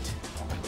out.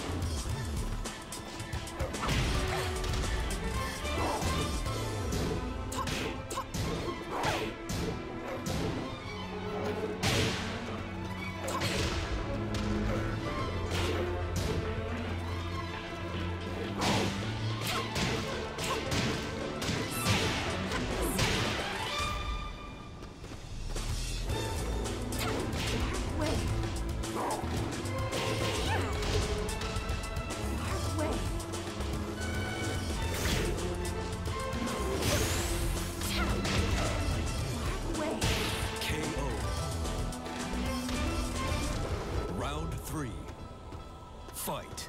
three, fight.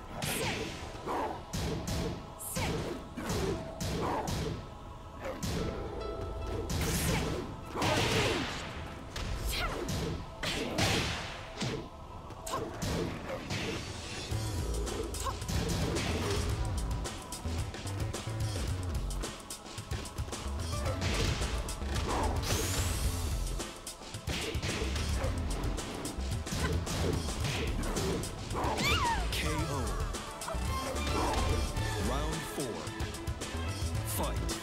Fight.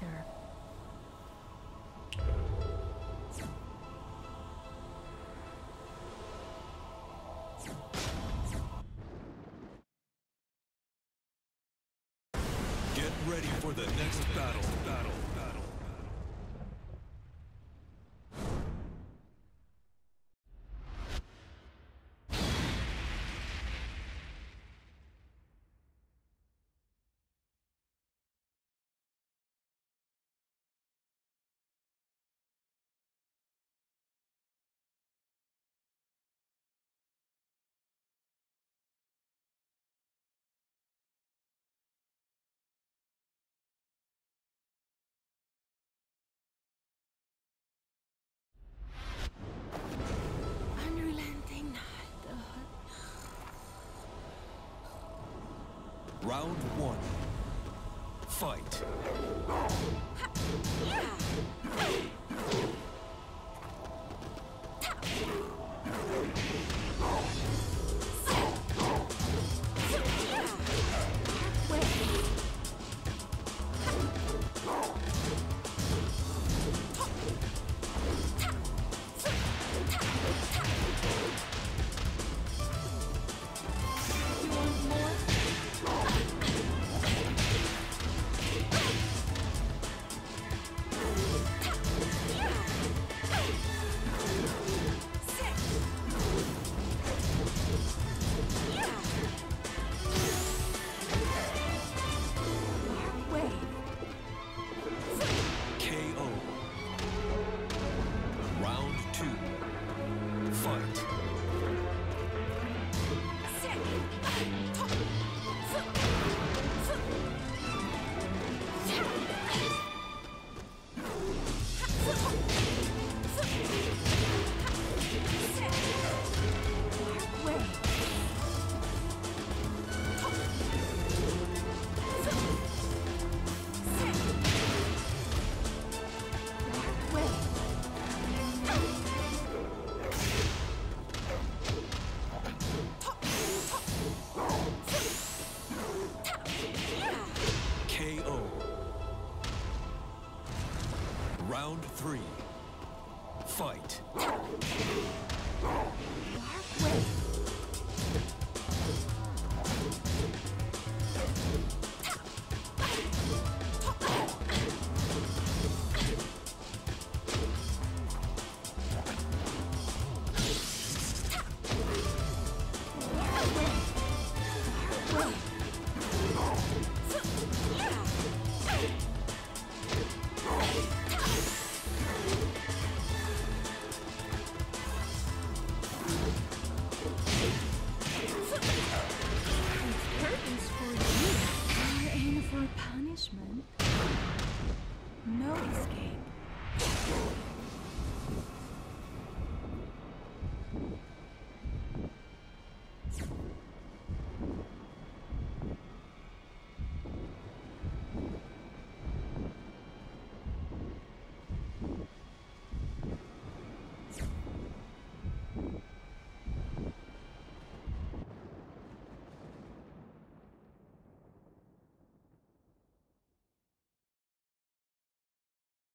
Later. Get ready for the next. Battle. Round one. Fight. Round three. Fight.